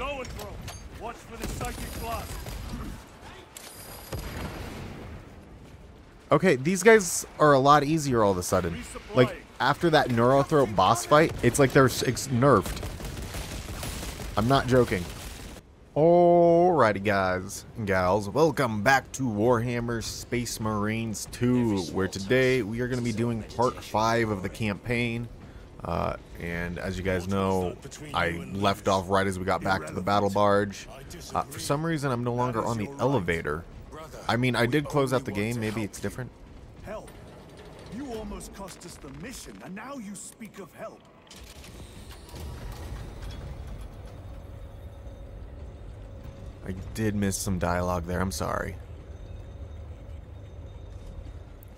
Watch for the psychic blast. Okay, these guys are a lot easier all of a sudden. Like, after that Neurothrope boss fight, it's like they're it's nerfed. I'm not joking. Alrighty, guys and gals, welcome back to Warhammer Space Marines 2, where today we are going to be doing part 5 of the campaign. Uh, and as you guys know, I left off right as we got back to the battle barge. Uh, for some reason, I'm no longer on the elevator. I mean, I did close out the game, maybe it's different. Help. You almost cost us the mission, and now you speak of help. I did miss some dialogue there, I'm sorry.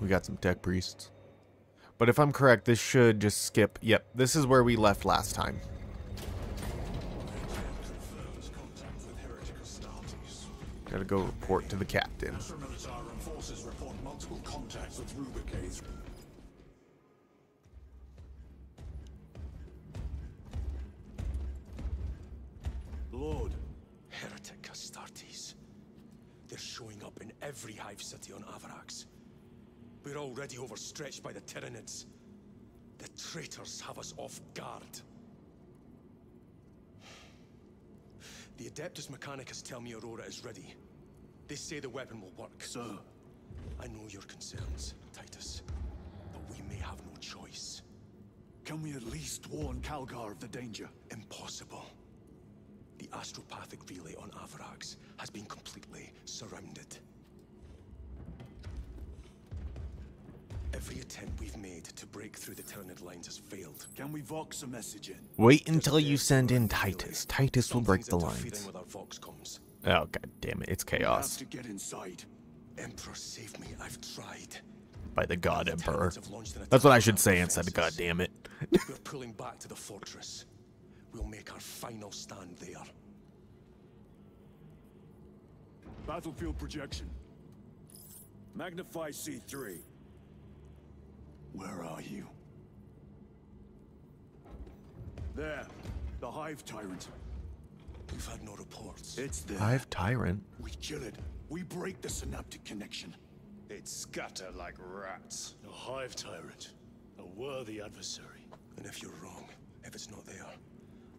We got some tech priests. But if I'm correct, this should just skip. Yep, this is where we left last time. Gotta go report to the captain. Lord, Heretic Astartes. They're showing up in every hive city on Avarax. We're already overstretched by the Tyranids. The traitors have us off guard. The Adeptus Mechanicus tell me Aurora is ready. They say the weapon will work. sir. I know your concerns, Titus. But we may have no choice. Can we at least warn Calgar of the danger? Impossible. The astropathic relay on Avarax has been completely surrounded. Attempt we've made to break through the Tyranid lines has failed. Can we vox a message in? Wait until you send in Titus. Titus will break the lines. with our Vox comms. Oh, god damn it, it's chaos. have to get inside. Emperor, save me. I've tried. By the god The emperor. Tyranids have launched an That's what I should say our instead of god damn it. We're pulling back to the fortress. We'll make our final stand there. Battlefield projection. Magnify C3. Where are you? There. The Hive Tyrant. We've had no reports. It's there. Hive Tyrant. We kill it. We break the synaptic connection. They'd scatter like rats. A hive tyrant. A worthy adversary. And if you're wrong, if it's not there,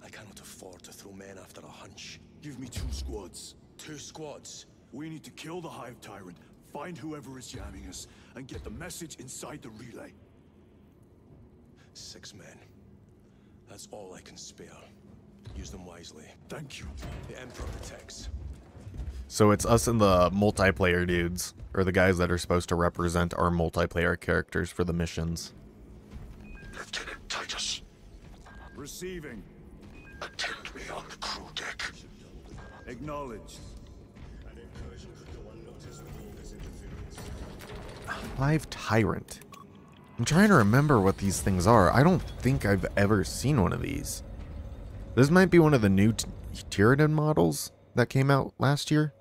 I cannot afford to throw men after a hunch. Give me two squads. Two squads. We need to kill the Hive Tyrant, find whoever is jamming us, and get the message inside the relay. Six men. That's all I can spare. Use them wisely. Thank you. The Emperor protects. So it's us and the multiplayer dudes, or the guys that are supposed to represent our multiplayer characters for the missions. Lieutenant Titus, Receiving. attend me on the crew deck. Acknowledged. Hive Tyrant. I'm trying to remember what these things are. I don't think I've ever seen one of these. This might be one of the new t- Tyranid models that came out last year.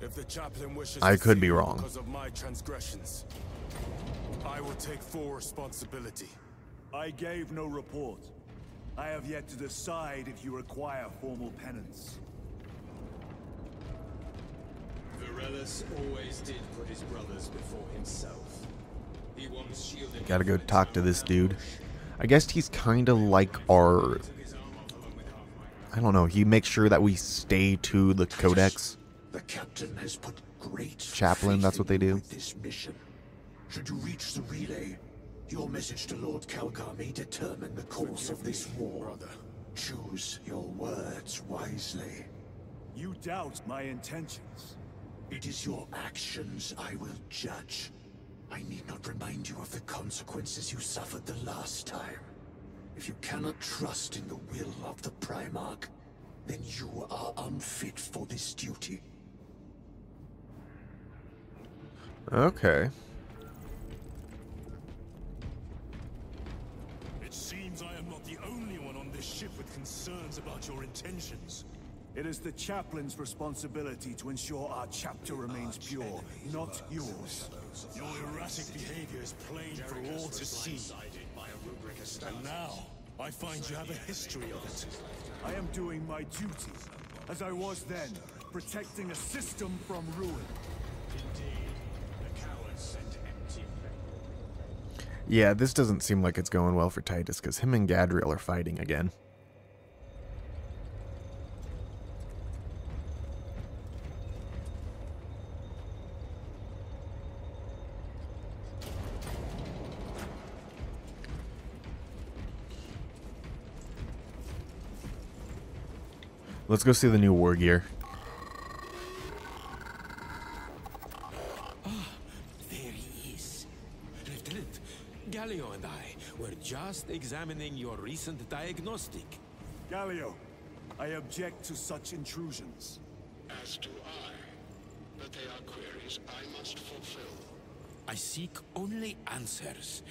If the chaplain wishes I could be wrong. because of my transgressions, I will take full responsibility. I gave no report. I have yet to decide if you require formal penance. Varellus always did put his brothers before himself. He once shielded Gotta go talk to this dude. I guess he's kind of like our. I don't know. He makes sure that we stay to the codex. The captain has put great Chaplain, that's what they do. This mission. Should you reach the relay, your message to Lord Calgar may determine the course of this war. Choose your words wisely. You doubt my intentions. It is your actions I will judge. I need not remind you of the consequences you suffered the last time. If you cannot trust in the will of the Primarch, then you are unfit for this duty. Okay. It seems I am not the only one on this ship with concerns about your intentions. It is the chaplain's responsibility to ensure our chapter remains pure, not yours. Your erratic behavior is plain for all to see. And now, I find you have a history of it. I am doing my duty, as I was then, protecting a system from ruin. Indeed, the cowards sent empty Yeah, this doesn't seem like it's going well for Titus, because him and Gadriel are fighting again. Let's go see the new war gear. There he is. Lieutenant, Galio and I were just examining your recent diagnostic. Galio, I object to such intrusions. As do I. But they are queries I must fulfill. I seek only answers.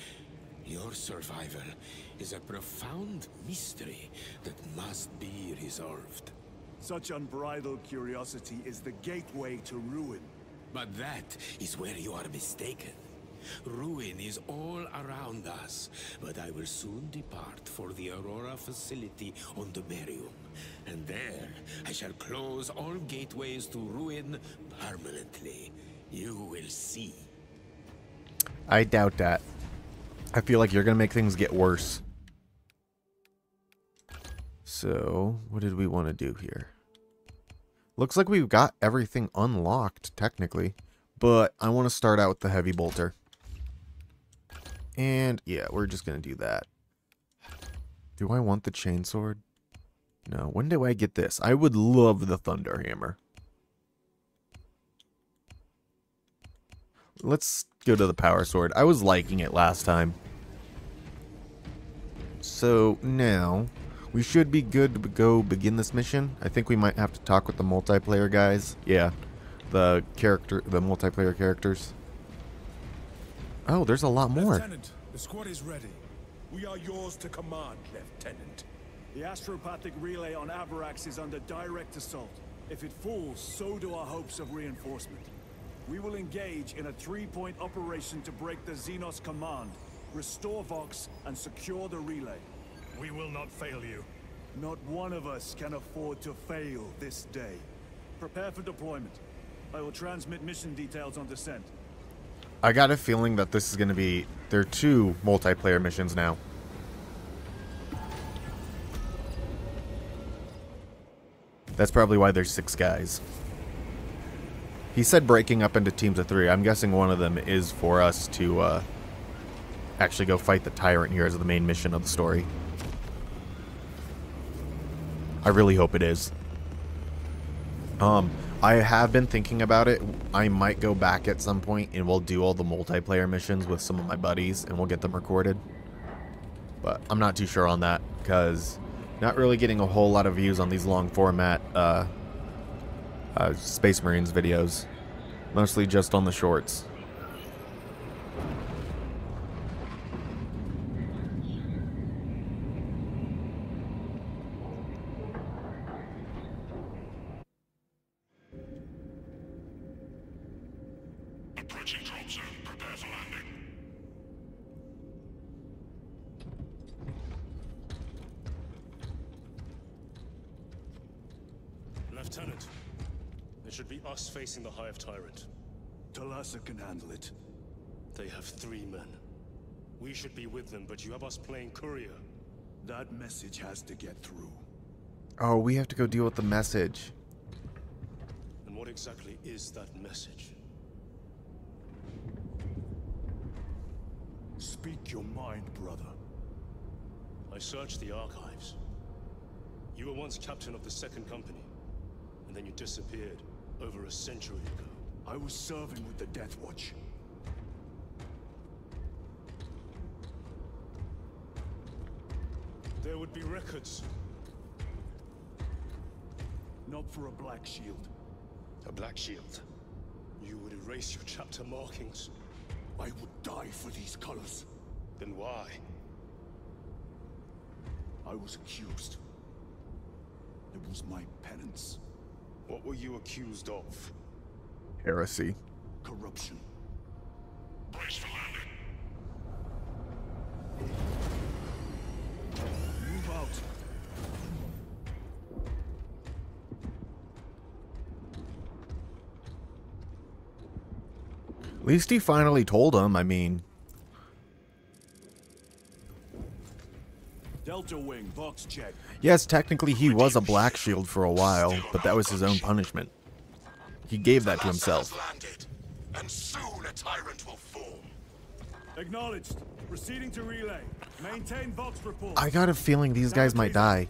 Your survival is a profound mystery that must be resolved. Such unbridled curiosity is the gateway to ruin. But that is where you are mistaken. Ruin is all around us, but I will soon depart for the Aurora facility on Demerium. And there, I shall close all gateways to ruin permanently. You will see. I doubt that. I feel like you're going to make things get worse. So, what did we want to do here? Looks like we've got everything unlocked, technically. But I want to start out with the heavy bolter. And, yeah, we're just going to do that. Do I want the chainsword? No. When do I get this? I would love the thunder hammer. Let's go to the power sword. I was liking it last time. So now we should be good to go begin this mission. I think we might have to talk with the multiplayer guys. Yeah, the character, the multiplayer characters. Oh, there's a lot more. Lieutenant, the squad is ready. We are yours to command, Lieutenant. The astropathic relay on Avarax is under direct assault. If it falls, so do our hopes of reinforcement. We will engage in a three-point operation to break the Xenos command, restore Vox, and secure the relay. We will not fail you. Not one of us can afford to fail this day. Prepare for deployment. I will transmit mission details on descent. I got a feeling that this is going to be... There are two multiplayer missions now. That's probably why there's six guys. He said breaking up into teams of three. I'm guessing one of them is for us to uh, actually go fight the tyrant here as the main mission of the story. I really hope it is. Um, I have been thinking about it. I might go back at some point and we'll do all the multiplayer missions with some of my buddies and we'll get them recorded. But I'm not too sure on that because not really getting a whole lot of views on these long format uh, uh, Space Marines videos. Mostly just on the shorts. Approaching drop zone. Prepare for landing. Lieutenant, it should be us facing the Hive Tyrant. Talassa can handle it. They have three men. We should be with them, but you have us playing courier. That message has to get through. Oh, we have to go deal with the message. And what exactly is that message? Speak your mind, brother. I searched the archives. You were once captain of the Second Company, and then you disappeared over a century ago. I was serving with the Death Watch. There would be records. Not for a Black Shield. A Black Shield. You would erase your chapter markings. I would die for these colors. Then why? I was accused. It was my penance. What were you accused of? Heresy. Corruption. Least he finally told him. I mean, Delta Wing, Vox check. yes, technically he was a Black Shield for a while, but that was his own punishment. He gave that to himself. and soon a tyrant will form. Acknowledged. Proceeding to relay. Maintain Vox report. I got a feeling these guys might die.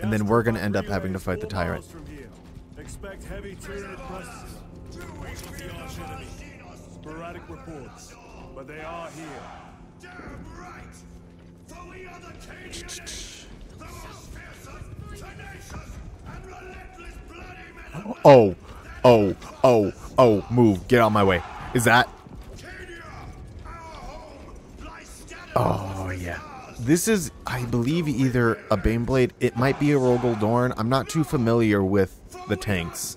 And then we're gonna end up having to fight the tyrant. miles from here. Expect heavy Tyranid presence. The arch enemy. Sporadic reports. But they are here. Damn right! For we are the Cadianites! The most fearsome, tenacious, and relentless bloody men Oh, oh, oh, oh, move. Get out of my way. Is that? Cadia! Our home lies scattered Oh, yeah. This is, I believe, either a Baneblade. It might be a Rogal Dorn. I'm not too familiar with the tanks.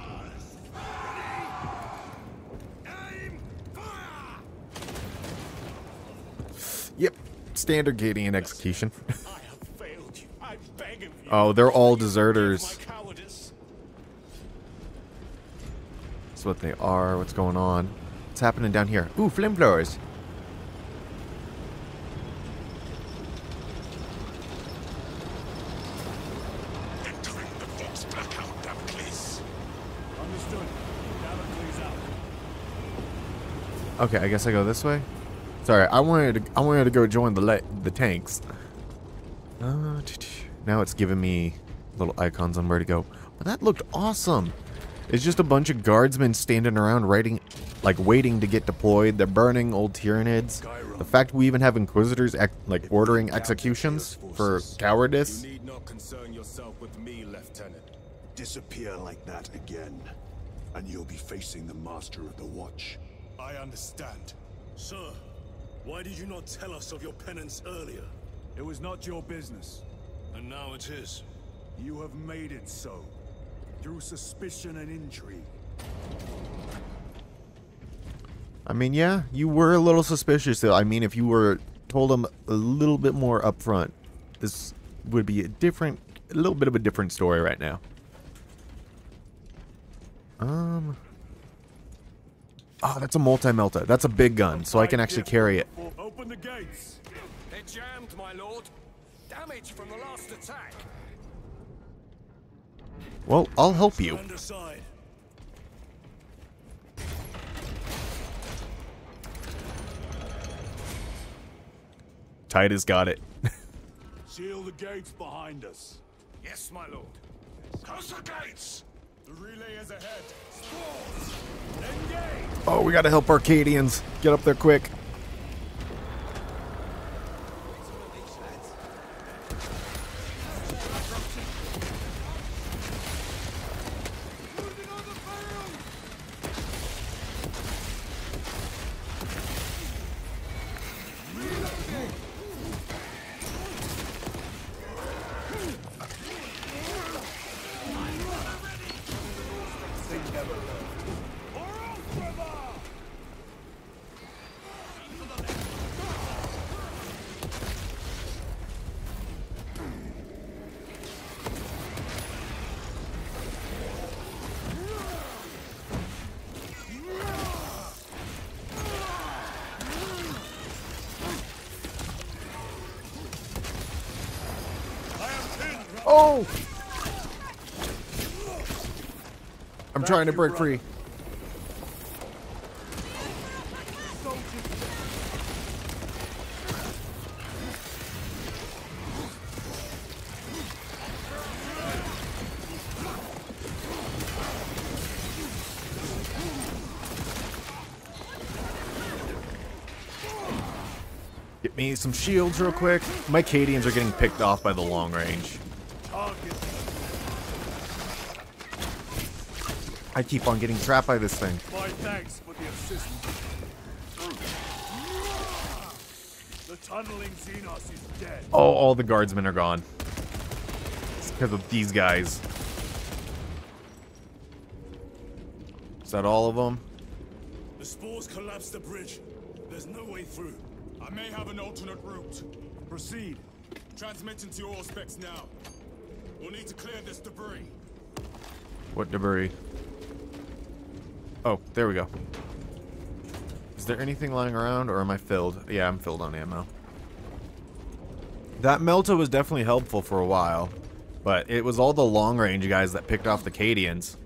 Yep, standard Cadian execution. I have failed you. I beg of you. oh, they're all deserters. That's what they are. What's going on? What's happening down here? Ooh, flame flowers. Entering the Vox blackout, Damocles. Understood. Damocles out. Okay, I guess I go this way. Sorry, I wanted to, I wanted to go join the the tanks. Uh, now it's giving me little icons on where to go. But that looked awesome. It's just a bunch of guardsmen standing around writing, like waiting to get deployed. They're burning old Tyranids. The fact we even have Inquisitors like ordering executions for cowardice. need not concern yourself with me, Lieutenant. Disappear like that again, and you'll be facing the Master of the Watch. I understand. Sir, why did you not tell us of your penance earlier? It was not your business. And now it is. You have made it so. Through suspicion and intrigue. I mean, yeah, you were a little suspicious. Though. I mean, if you were told them a little bit more upfront, this would be a different, a little bit of a different story right now. Um. Oh, that's a multi-melta. That's a big gun, so I can actually carry it. Open the gates. They're jammed, my lord. Damage from the last attack. Well, I'll help you. Underside. Titus got it. Seal the gates behind us. Yes, my lord. Close the gates. Oh, we gotta help Arcadians. Get up there quick. Oh! I'm trying to break free. Get me some shields real quick. My Cadians are getting picked off by the long range. I keep on getting trapped by this thing. My thanks for the assistance. The tunneling Xenos is dead. Oh, all the guardsmen are gone. It's because of these guys. Is that all of them? The spores collapsed the bridge. There's no way through. I may have an alternate route. Proceed. Transmitting to your specs now. We'll need to clear this debris. What debris? Oh, there we go. Is there anything lying around, or am I filled? Yeah, I'm filled on ammo. That Melta was definitely helpful for a while, but it was all the long-range guys that picked off the Cadians.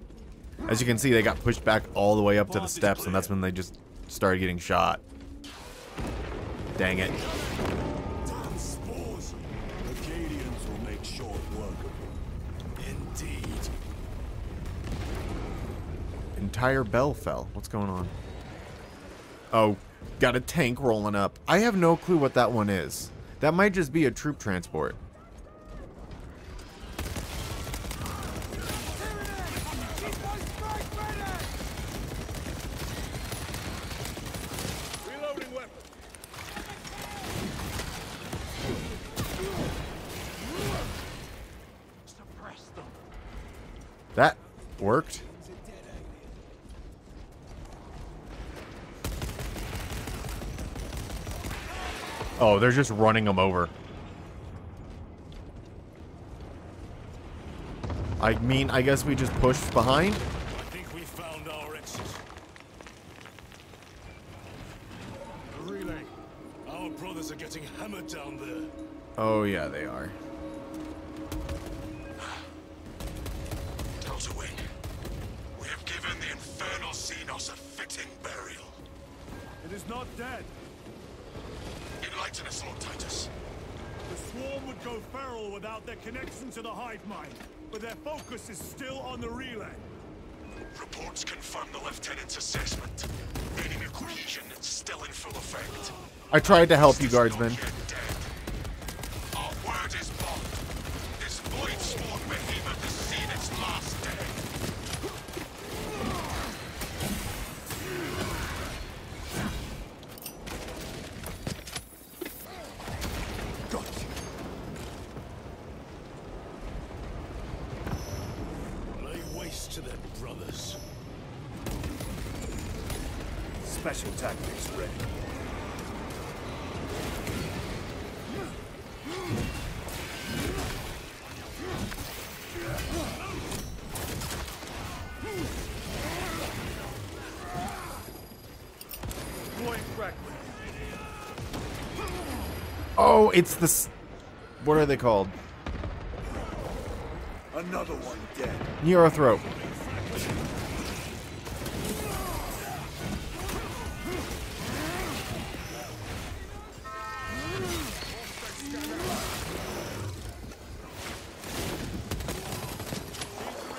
As you can see, they got pushed back all the way up to the steps, and that's when they just started getting shot. Dang it. Entire bell fell. What's going on? Oh, got a tank rolling up. I have no clue what that one is. That might just be a troop transport. That worked. Oh, they're just running them over. I mean, I guess we just push behind? Tried to help you, guardsmen. It's the... What are they called? Another one dead. Neurothrope.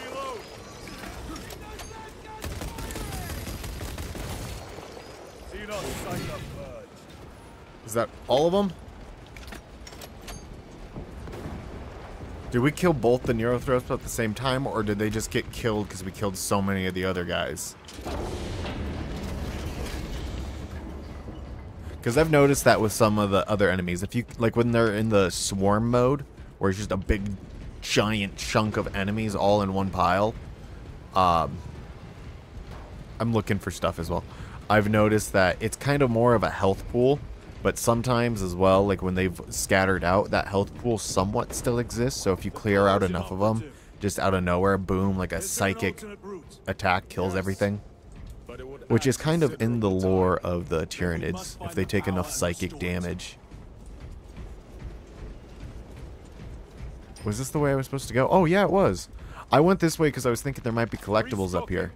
Reload. Xenos sight up purge. Is that all of them? Did we kill both the Neurothropes at the same time, or did they just get killed because we killed so many of the other guys? Because I've noticed that with some of the other enemies. If you like when they're in the swarm mode, where it's just a big, giant chunk of enemies all in one pile. Um, I'm looking for stuff as well. I've noticed that it's kind of more of a health pool, but sometimes as well, like when they've scattered out, that health pool somewhat still exists. So if you clear out enough of them, just out of nowhere, boom, like a psychic attack kills everything. Which is kind of in the lore of the Tyranids, if they take enough psychic damage. Was this the way I was supposed to go? Oh, yeah, it was. I went this way because I was thinking there might be collectibles up here.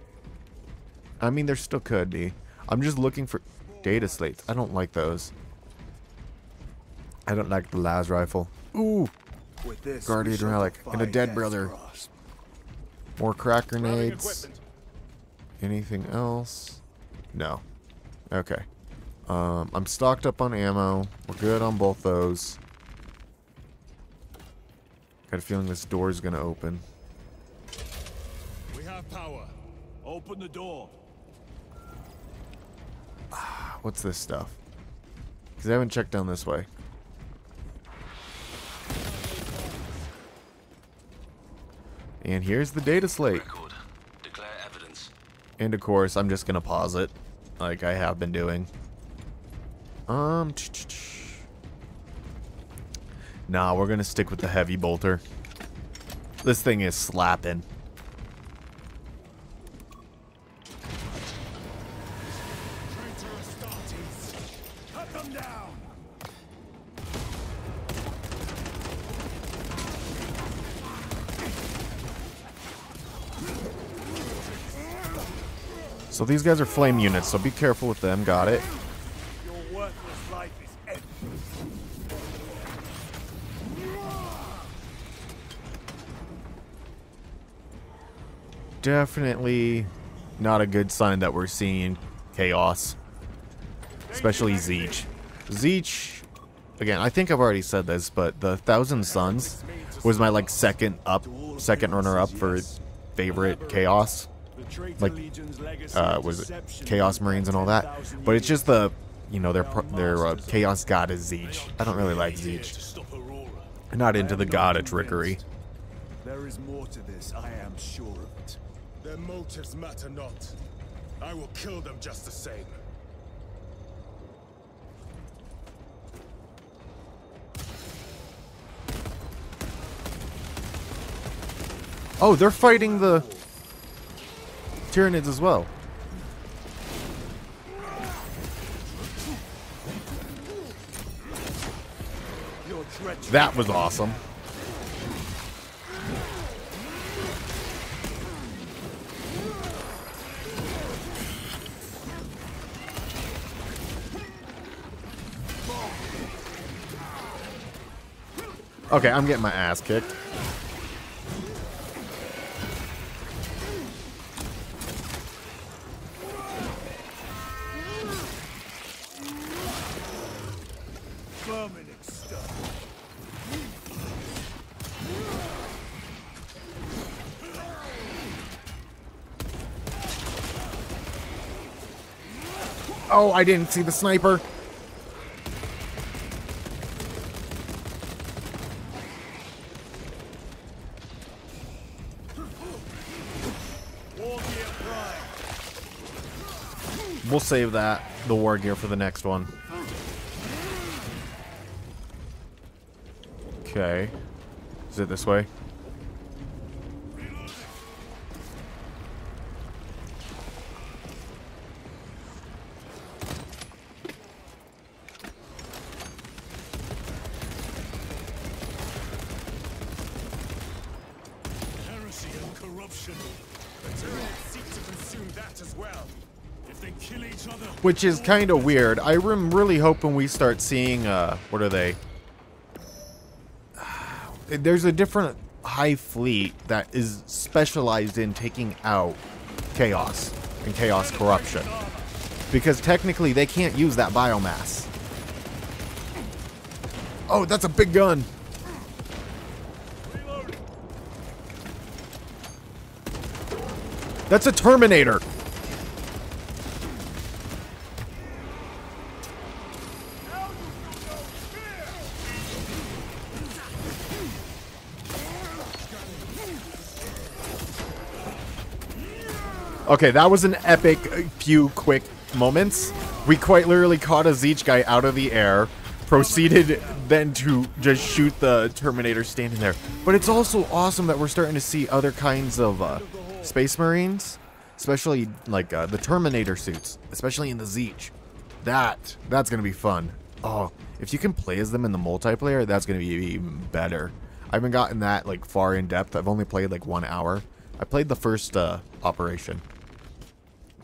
I mean, there still could be. I'm just looking for data slates. I don't like those. I don't like the las rifle. Ooh, With this, Guardian relic and a dead brother. grasp. more krak grenades. Anything else? No. Okay. Um, I'm stocked up on ammo. We're good on both those. Got a feeling this door is going to open. We have power. Open the door. What's this stuff? Because I haven't checked down this way. And here's the data slate. Record. Declare evidence. And of course, I'm just gonna pause it, like I have been doing. Um, nah, we're gonna stick with the heavy bolter. This thing is slapping. So these guys are flame units, so be careful with them. Got it. Definitely not a good sign that we're seeing chaos. Especially Tzeentch. Tzeentch, again, I think I've already said this, but the Thousand Sons was my like second up, second runner up for favorite chaos. Like, Uh, was it Chaos Marines and all that? But it's just the, you know, their their uh, chaos god is Tzeentch. I don't really like Tzeentch. Not into the god of trickery. There is more to this, I am sure of it. Their motives matter not. I will kill them just the same. Oh, they're fighting the Tyranids as well. That was awesome. Okay, I'm getting my ass kicked. Oh, I didn't see the sniper. We'll save that, the war gear, for the next one. Okay. Is it this way? Which is kind of weird. I'm really hoping we start seeing, uh, what are they? There's a different hive fleet that is specialized in taking out chaos and chaos corruption. Because technically they can't use that biomass. Oh, that's a big gun. That's a Terminator. Okay, that was an epic few quick moments. We quite literally caught a Tzeentch guy out of the air, proceeded then to just shoot the Terminator standing there. But it's also awesome that we're starting to see other kinds of uh, Space Marines, especially like uh, the Terminator suits, especially in the Tzeentch. That, that's going to be fun. Oh, if you can play as them in the multiplayer, that's going to be even better. I haven't gotten that like far in depth. I've only played like one hour. I played the first uh, operation,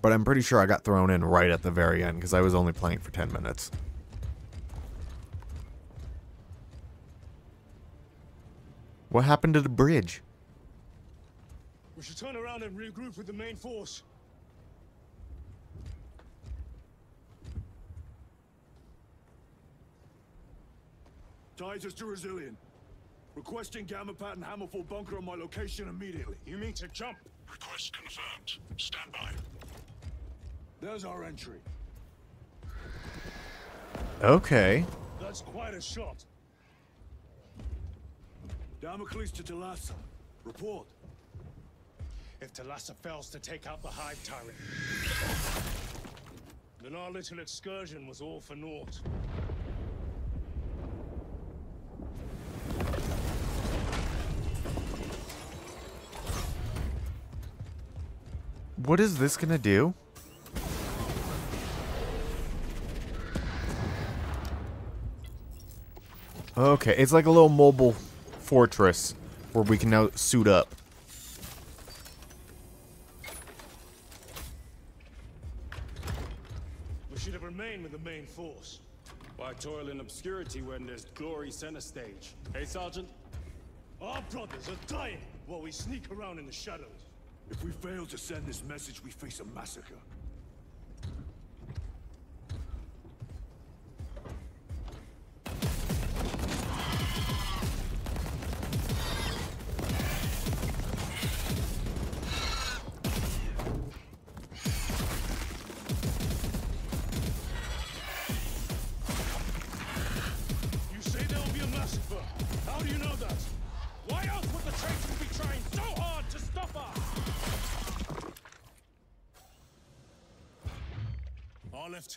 but I'm pretty sure I got thrown in right at the very end because I was only playing for 10 minutes. What happened to the bridge? We should turn around and regroup with the main force. Titus to Resilient. Requesting Gamma Pat and Hammerfall bunker on my location immediately. You mean to jump? Request confirmed. Stand by. There's our entry. Okay. That's quite a shot. Damocles to Talassa. Report. If Talassa fails to take out the Hive Tyrant, then our little excursion was all for naught. What is this gonna do? Okay, it's like a little mobile fortress where we can now suit up. We should have remained with the main force. Why toil in obscurity when there's glory center stage? Hey, Sergeant? Our brothers are dying while we sneak around in the shadows. If we fail to send this message, we face a massacre.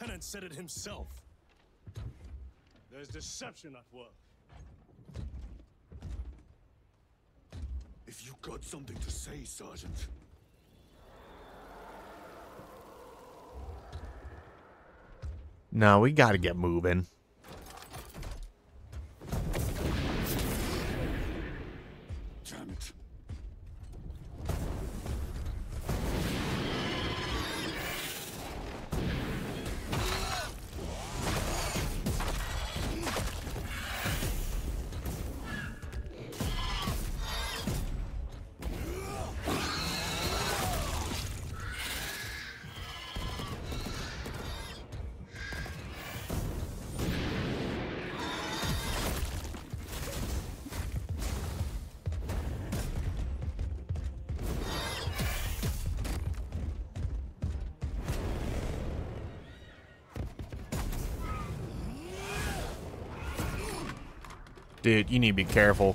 Lieutenant said it himself. There's deception at work. If you got something to say, Sergeant. No, we gotta get moving. Dude, you need to be careful.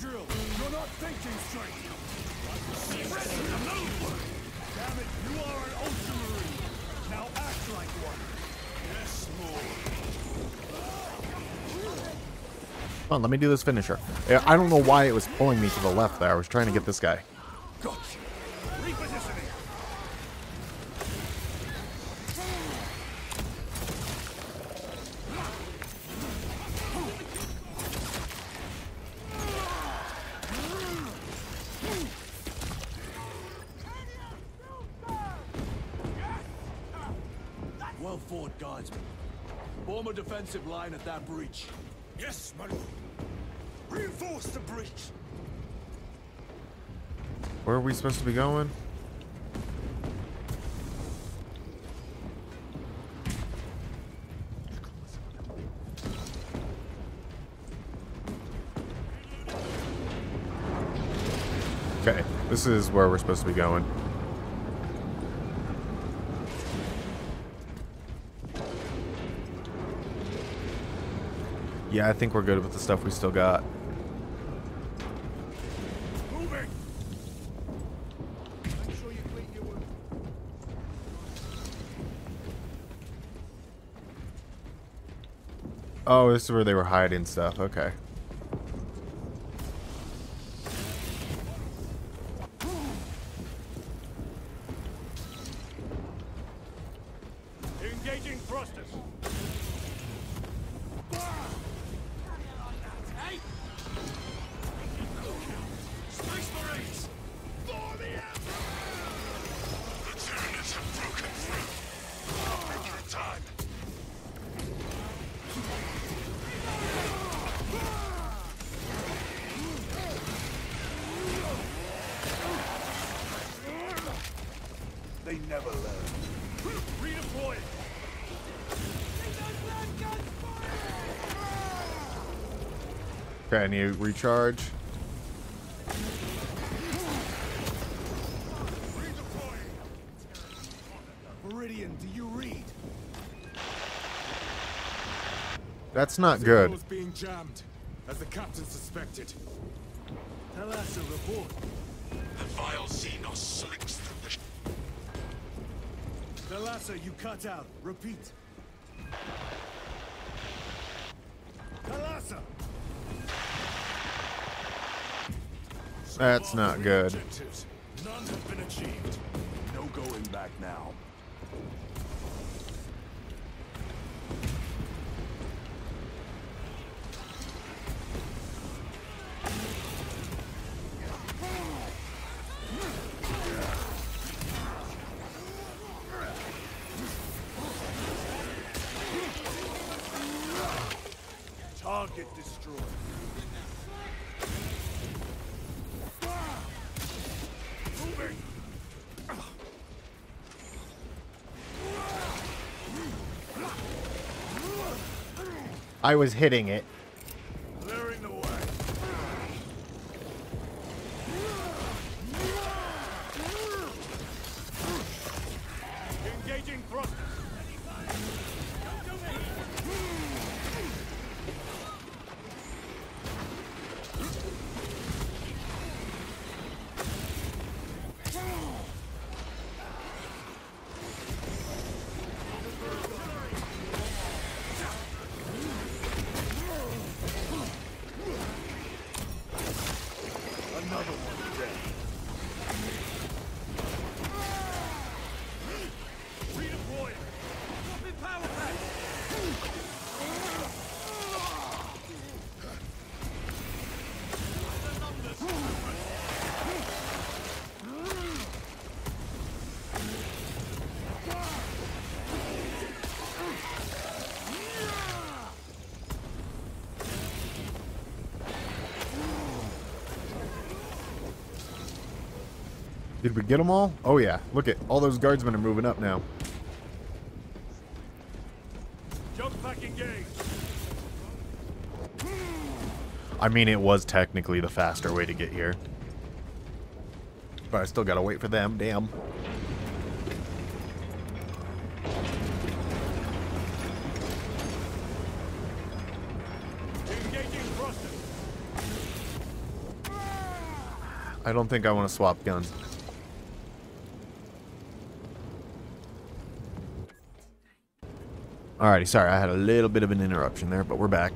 Gadriel, you're not thinking straight. Damn it, you are an. Now act like one. Yes, Lord. Come on, let me do this finisher. I don't know why it was pulling me to the left there. I was trying to get this guy. At that breach. Yes, my lord. Reinforce the breach. Where are we supposed to be going? Okay, this is where we're supposed to be going. Yeah, I think we're good with the stuff we still got. Oh, this is where they were hiding stuff. Okay. Can you recharge? Meridian, do you read? That's not good. Signal's being jammed, as the captain suspected. Tell us a report. The vile Xenos slinks through the... sh- Thalassa, you cut out. Repeat. Thalassa! That's not good. None have been achieved. No going back now. I was hitting it. Did we get them all? Oh yeah. Look at all those guardsmen are moving up now. Jump pack engaged. I mean, it was technically the faster way to get here. But I still gotta wait for them. Damn. I don't think I want to swap guns. Alrighty, sorry, I had a little bit of an interruption there, but we're back.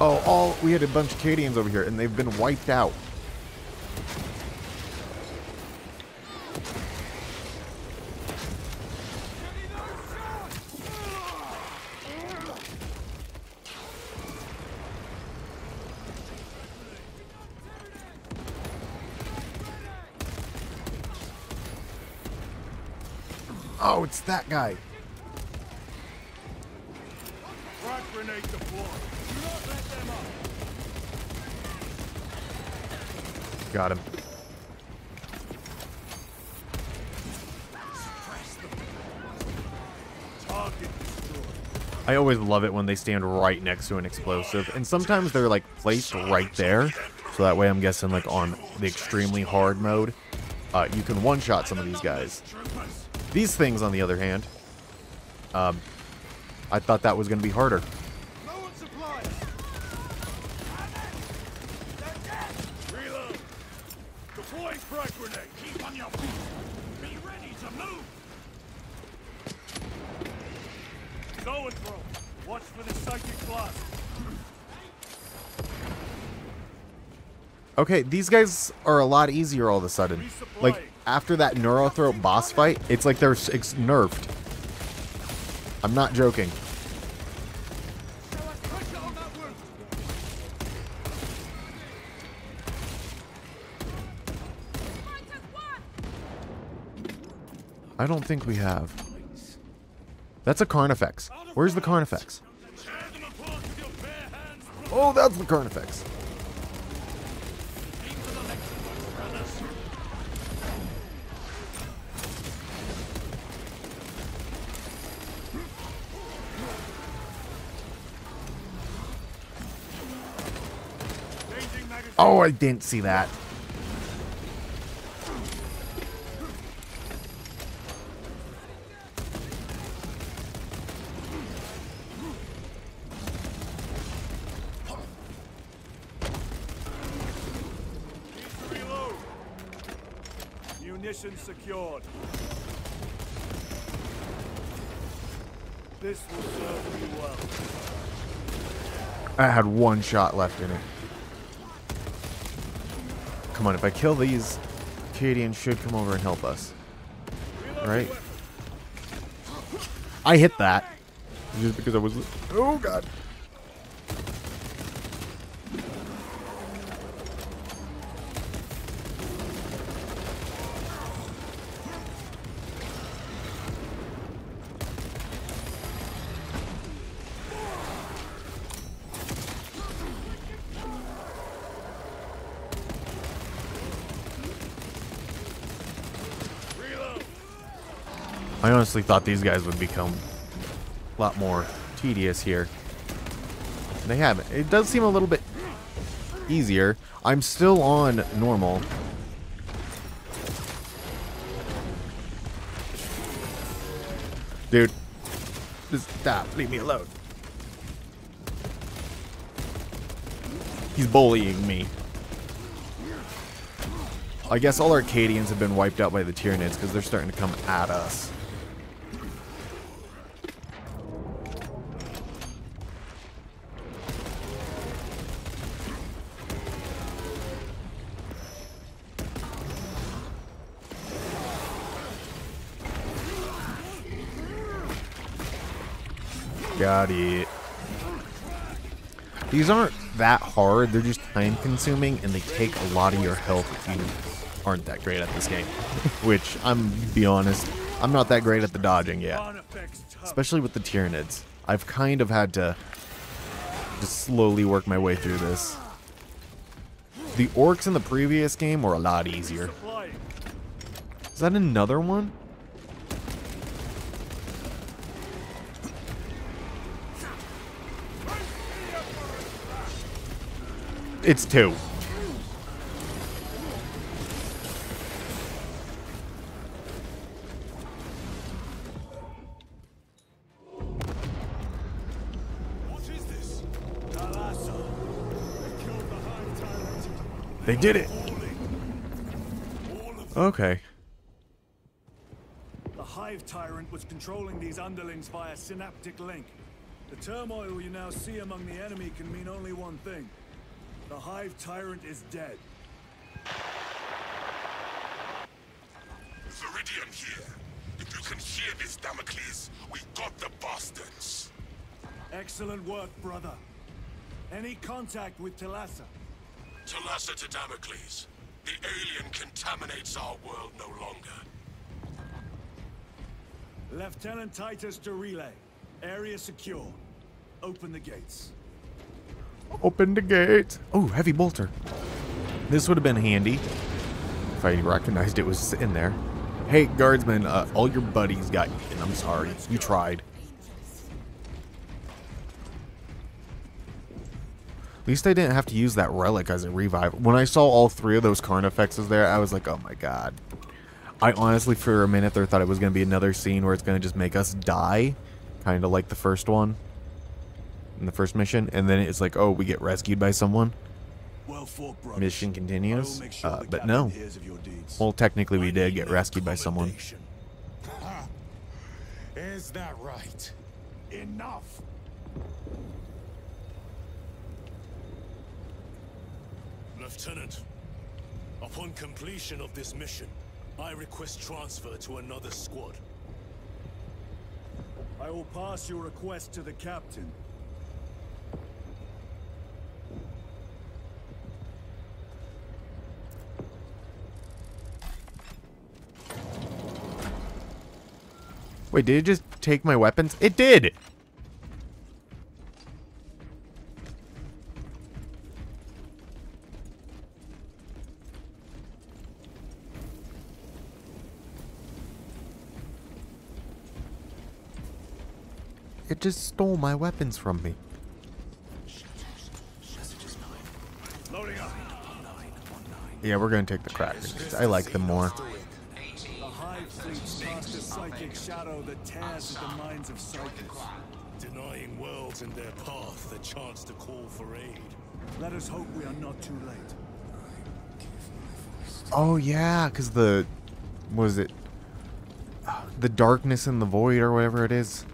Oh, all we had a bunch of Cadians over here, and they've been wiped out. Oh, it's that guy. Got him. I always love it when they stand right next to an explosive, and sometimes they're like placed right there. So that way, I'm guessing like on the extremely hard mode, uh, you can one-shot some of these guys. These things, on the other hand, um, I thought that was going to be harder. No one supplies. Reload. Deploying frag grenade. Keep on your feet. Be ready to move. Going through. Watch for the psychic blast. Okay, these guys are a lot easier all of a sudden. Like, after that Neurothrope boss fight, it's like they're nerfed. I'm not joking. I don't think we have. That's a Carnifex. Where's the Carnifex? Oh, that's the Carnifex. Oh, I didn't see that. Secured. This will serve me well. I had one shot left in it. Come on, if I kill these, Cadians should come over and help us. Right? I hit that. Just because I was... Oh, God. I honestly thought these guys would become a lot more tedious here. They haven't. It does seem a little bit easier. I'm still on normal. Dude, just stop. Leave me alone. He's bullying me. I guess all Arcadians have been wiped out by the Tyranids because they're starting to come at us. Got it. These aren't that hard, they're just time consuming and they take a lot of your health if you aren't that great at this game. Which, I'm be honest, I'm not that great at the dodging yet. Especially with the Tyranids. I've kind of had to just slowly work my way through this. The orcs in the previous game were a lot easier. Is that another one? It's two. They did it. Okay. The Hive Tyrant was controlling these underlings via synaptic link. The turmoil you now see among the enemy can mean only one thing. The Hive Tyrant is dead. Viridian here. If you can hear this, Damocles, we got the bastards. Excellent work, brother. Any contact with Thalassa? Thalassa to Damocles. The alien contaminates our world no longer. Lieutenant Titus to relay. Area secure. Open the gates. Open the gate. Oh, heavy bolter. This would have been handy if I recognized it was in there. Hey, guardsman, uh, all your buddies got eaten. I'm sorry. You tried. At least I didn't have to use that relic as a revive. When I saw all three of those Carnifexes there, I was like, oh my god. I honestly, for a minute there, thought it was going to be another scene where it's going to just make us die. Kind of like the first one. In the first mission. And then it's like, oh, we get rescued by someone. Well fought, brothers. Mission continues. sure Uh, but no. of your deeds. Well, technically we I did get rescued by someone. Is that right? Enough! Lieutenant, upon completion of this mission, I request transfer to another squad. I will pass your request to the captain. Wait, did it just take my weapons? It did! It just stole my weapons from me. Yeah, we're gonna take the crackers. I like them more. Psychic shadow that tears at the minds of psychics. Denying worlds in their path the chance to call for aid. Let us hope we are not too late. Oh yeah, because the was it the darkness in the void or whatever it is.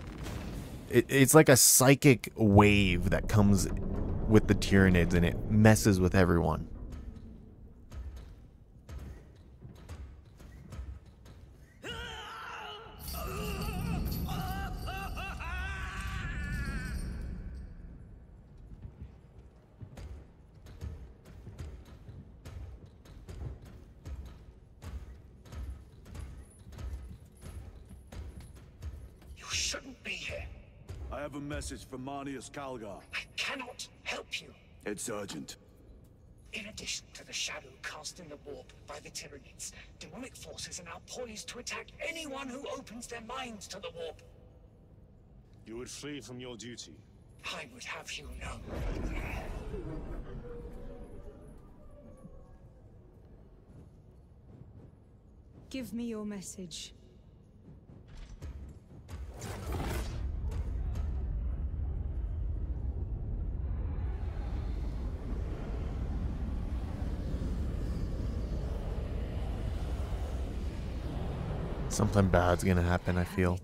It, it's like a psychic wave that comes with the Tyranids and it messes with everyone. Shouldn't be here. I have a message for Marneus Calgar. I cannot help you. It's urgent. In addition to the shadow cast in the warp by the Tyranids, demonic forces are now poised to attack anyone who opens their minds to the warp. You would flee from your duty. I would have you know. Give me your message. Something bad's gonna happen, I feel.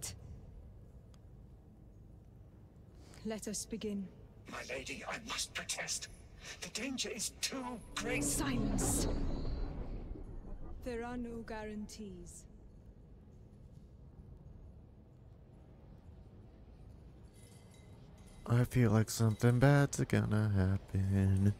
Let us begin. My lady, I must protest. The danger is too great. Silence! There are no guarantees. I feel like something bad's gonna happen.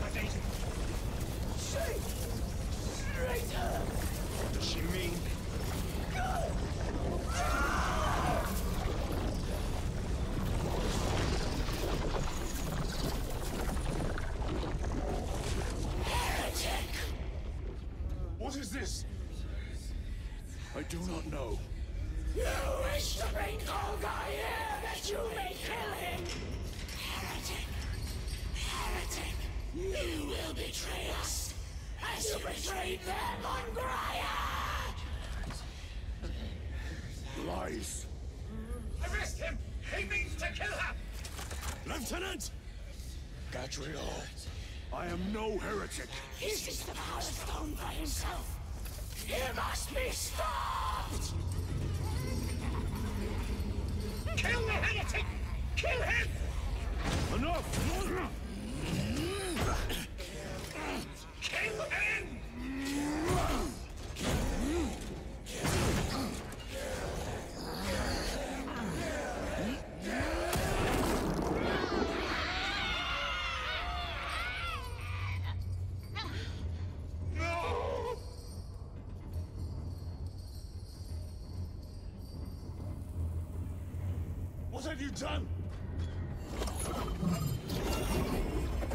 My lady. Say, traitor! What does she mean? What is this? I do not know. You wish to bring Calgar here that you may kill him? Heretic! Heretic! You will betray us as you betrayed them on Graia! Lies. Arrest him! He means to kill her! Lieutenant! Gadriel. I am no heretic. He sees the power stone by himself. He must be stopped! Kill him! Enough! Kill him! What have you done?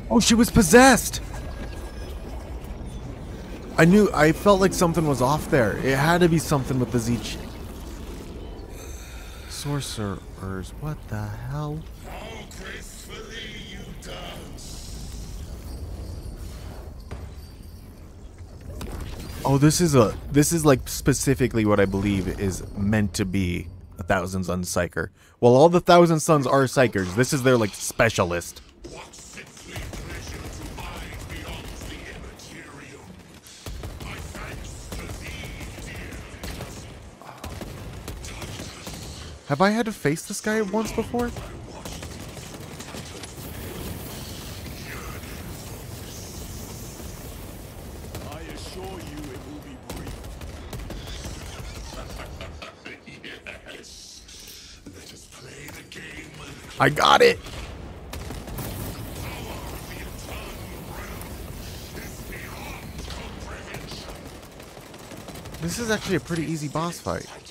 Oh, she was possessed! I knew, I felt like something was off there. It had to be something with the Z. ch- Sorcerers, what the hell? How gracefully you dance! Oh, this is a, this is like specifically what I believe is meant to be a Thousand Sons Psyker. Well, all the Thousand Sons are Psykers. This is their like specialist. Have I had to face this guy once before? I assure you it will be brief. yes! Let us play the game with I got it! This is actually a pretty easy boss fight.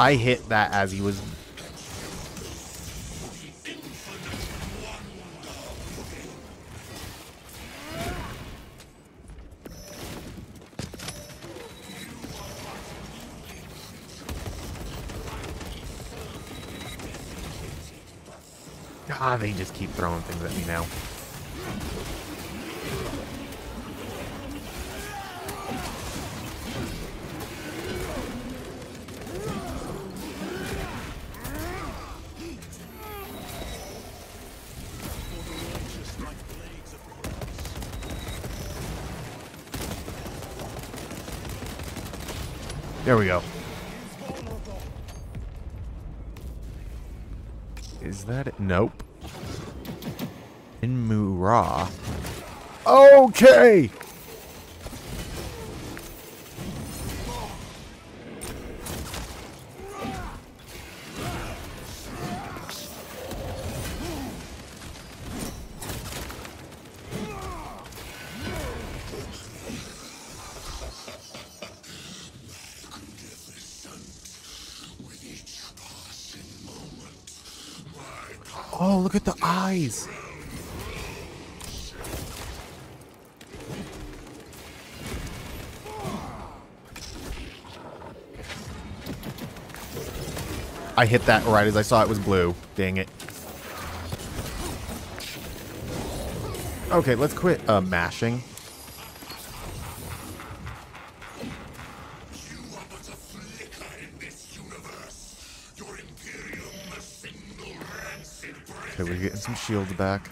I hit that as he was. Ah, they just keep throwing things at me now. We go. Is that it? Nope. Imurah. Okay! with each passing moment. My power Oh, look at I hit that right as I saw it was blue. Dang it. Okay, let's quit uh, mashing. Shields back.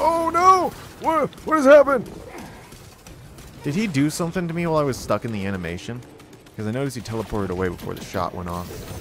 Oh no! What? What has happened? Did he do something to me while I was stuck in the animation? Because I noticed he teleported away before the shot went off.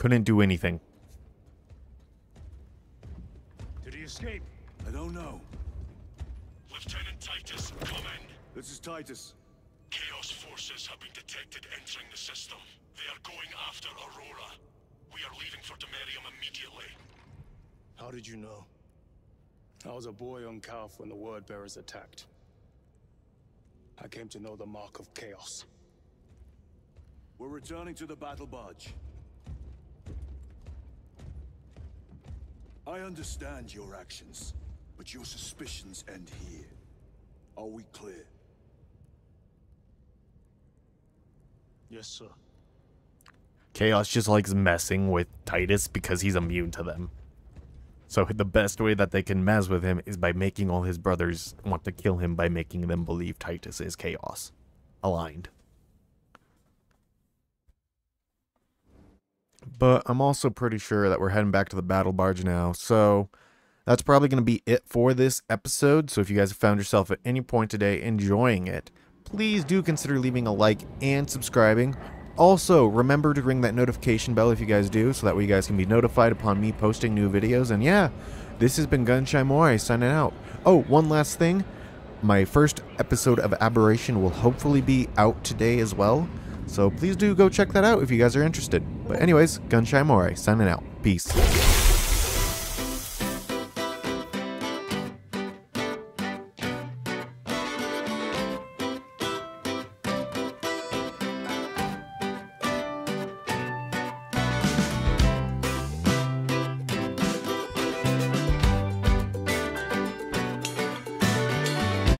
Couldn't do anything. Did he escape? I don't know. Lieutenant Titus, come in. This is Titus. Chaos forces have been detected entering the system. They are going after Aurora. We are leaving for Demerium immediately. How did you know? I was a boy on Calth when the Word Bearers attacked. I came to know the Mark of Chaos. We're returning to the battle barge. I understand your actions, but your suspicions end here. Are we clear? Yes, sir. Chaos just likes messing with Titus because he's immune to them. So the best way that they can mess with him is by making all his brothers want to kill him by making them believe Titus is Chaos. Aligned. But I'm also pretty sure that we're heading back to the battle barge now. So that's probably going to be it for this episode. So if you guys have found yourself at any point today enjoying it, please do consider leaving a like and subscribing. Also, remember to ring that notification bell if you guys do, so that way you guys can be notified upon me posting new videos. And yeah, this has been GunShy Moray signing out. Oh, one last thing. My first episode of Aberration will hopefully be out today as well. So please do go check that out if you guys are interested. But anyways, GunShy Moray signing out. Peace.